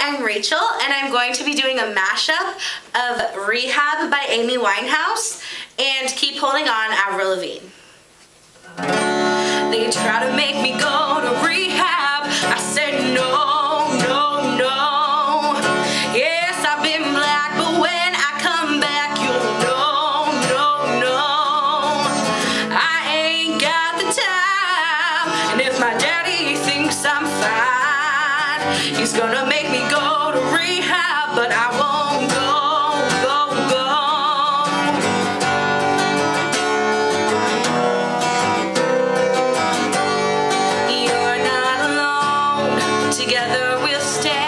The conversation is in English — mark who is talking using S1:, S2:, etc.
S1: I'm Rachel, and I'm going to be doing a mashup of Rehab by Amy Winehouse and Keep Holding On, Avril Lavigne. They try to make me go to rehab. I said no, no, no. Yes, I've been black, but when I come back, you'll know, no, no. I ain't got the time, and if my daddy thinks I'm fine, he's gonna make me go to rehab, but I won't go, go, go. You're not alone. Together we'll stay.